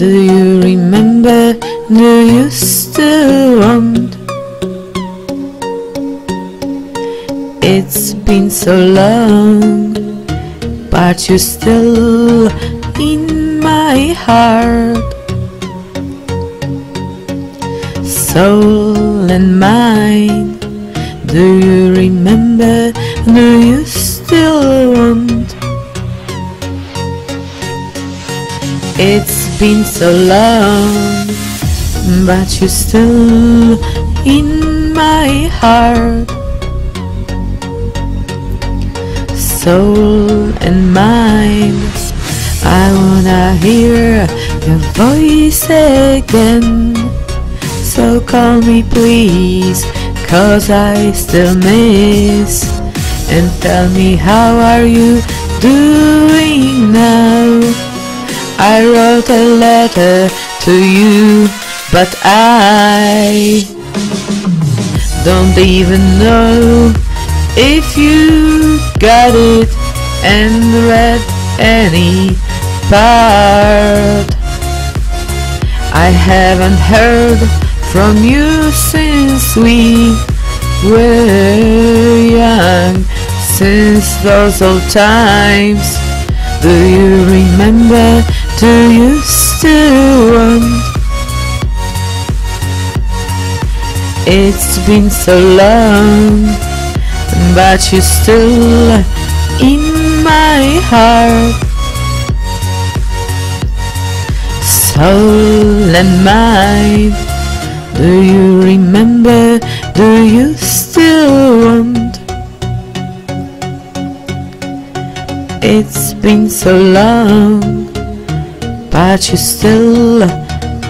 do you remember do you still want? It's been so long, but you're still in my heart. Soul and mind, do you remember? Do you still want? It's been so long, but you're still in my heart. Soul and mind, I wanna hear your voice again. So call me please, cause I still miss. And tell me how are you doing now? I wrote a letter to you, but I don't even know if you got it and read any part. I haven't heard from you since we were young, since those old times. Do you remember? Do you still want? It's been so long, but you're still in my heart. Soul and mind, do you remember? Do you still want? It's been so long, but you're still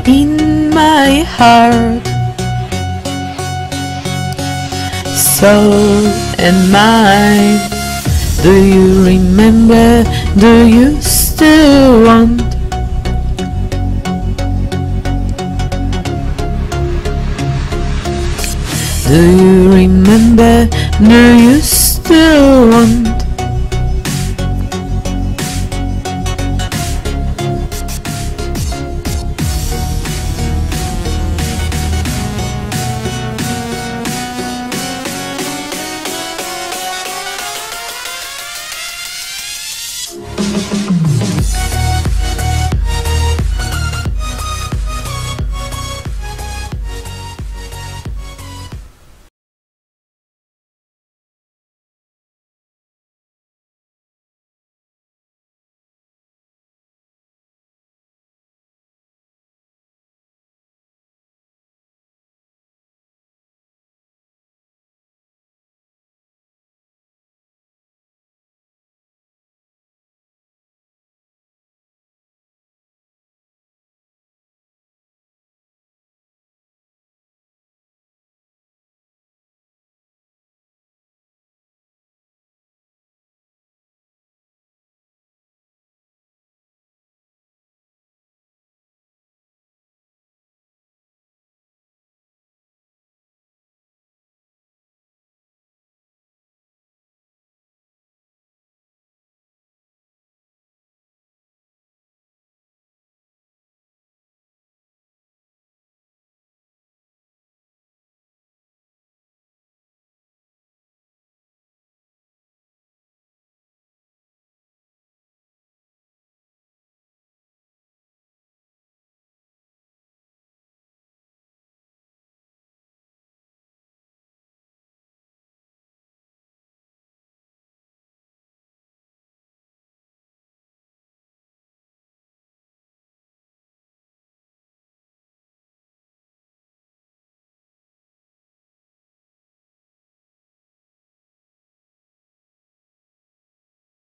in my heart. Soul and mind, do you remember? Do you still want? Do you remember? Do you still want?